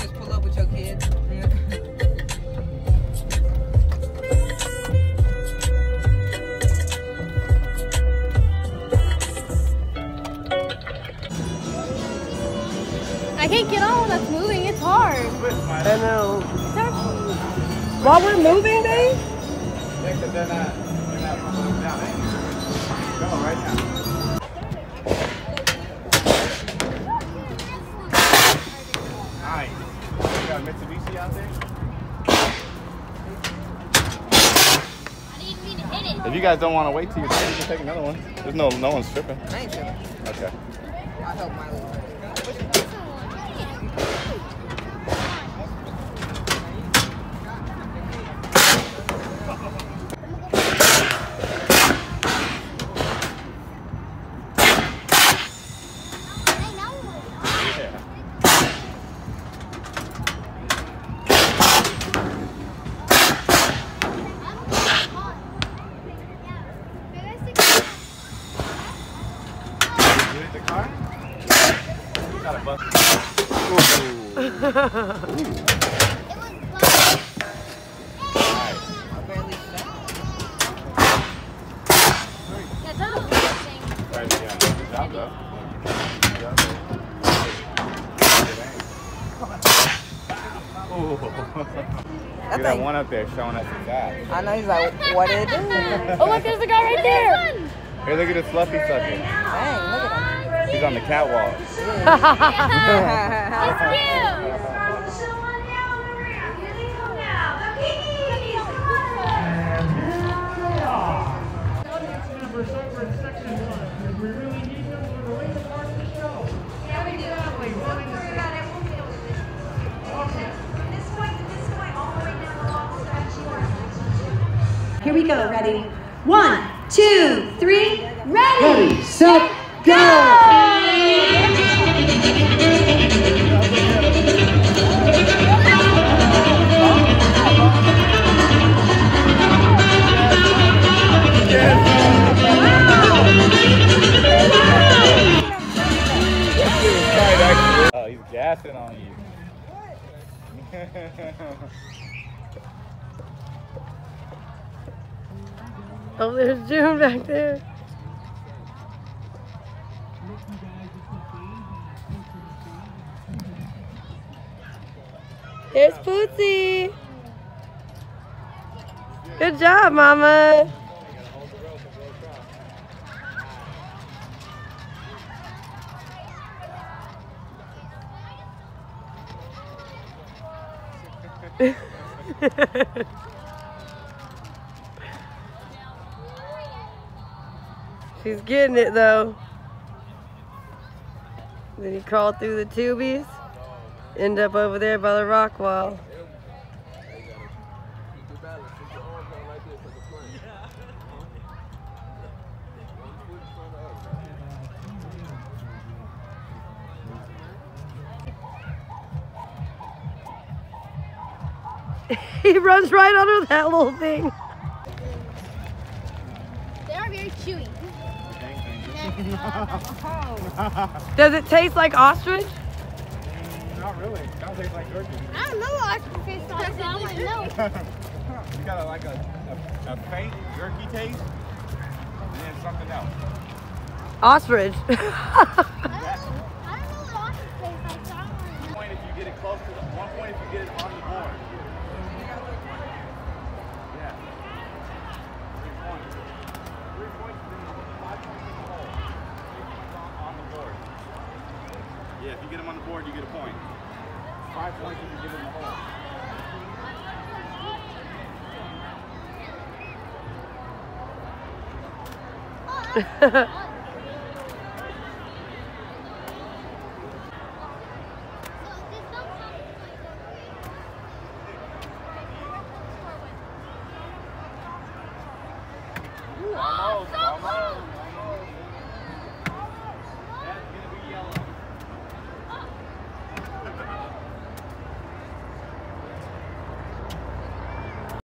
always pull up with your kids. I can't get on when that's moving. It's hard. I know. While we're moving, Dave? Yeah, 'cause they're not, they're not pulling down anyway. Go right now. Nice. You got a Mitsubishi out there? I didn't mean to hit it. If you guys don't want to wait till you're you can take another one. There's no, no one's tripping. I ain't tripping. Okay. I help Miley. You hit the car? Got a bust. Ooh. Nice. I barely stopped. Right, yeah. Good job, though. Good job, though. Ooh. That Look at that thing- one up there showing us his ass. I know he's like, what did it do? Oh, look, there's the guy right there. Here, look at this fluffy sucker. look at him. He's on the catwalk. numbers over in section one, because we really need them for the later part of the show. Family running the Here we go. Ready? One, two, three. Ready, set, go! Gassing on you. Oh, there's June back there. There's Pootsie. Good job, Mama. She's getting it though. Then you crawl through the tubies, end up over there by the rock wall. he runs right under that little thing. They are very chewy. Does it taste like ostrich? Mm, not really. That tastes like turkey. I don't know what ostrich tastes like, so I want to know. you got a, like a, a, a faint jerky taste, and then something else. Ostrich. I don't know. I don't know what ostrich tastes like, so I want to know. Point if you get it close to the one point if you get it on the board. Yeah. Three points. Three points, then five points in the hole. Three points on, on the board. Yeah, if you get them on the board, you get a point. Five points if you it in the hole. Oh,